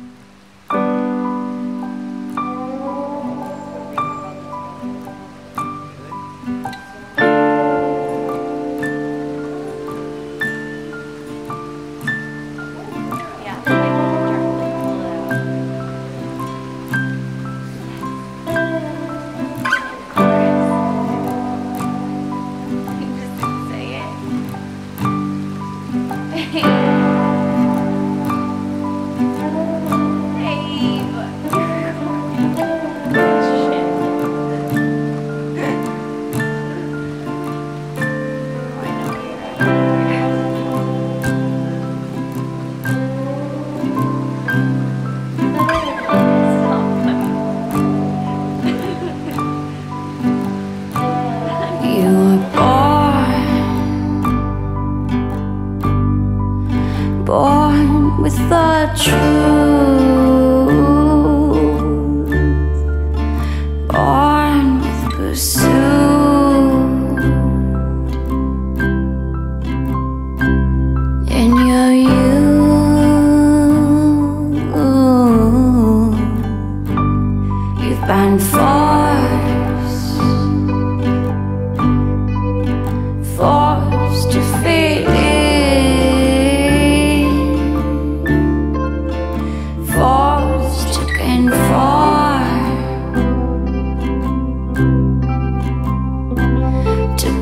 Mm-hmm. born with the truth, born with pursuit.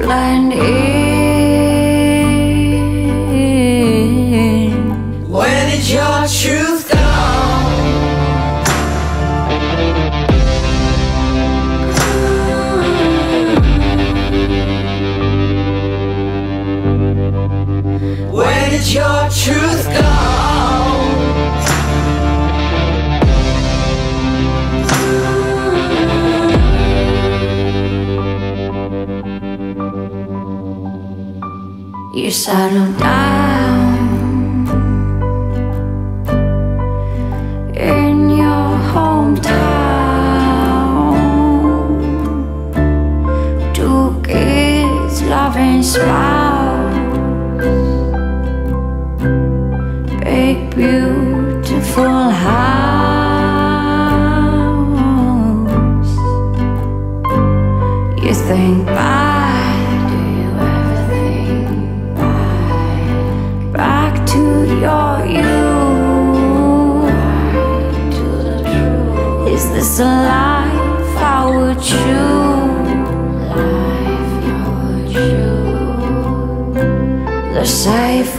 When did your truth come? Where did your truth go? You settle down in your hometown. Two kids, loving spouse, big beautiful house. You think to your youth. to the truth. Is this a? Life I would choose. The safe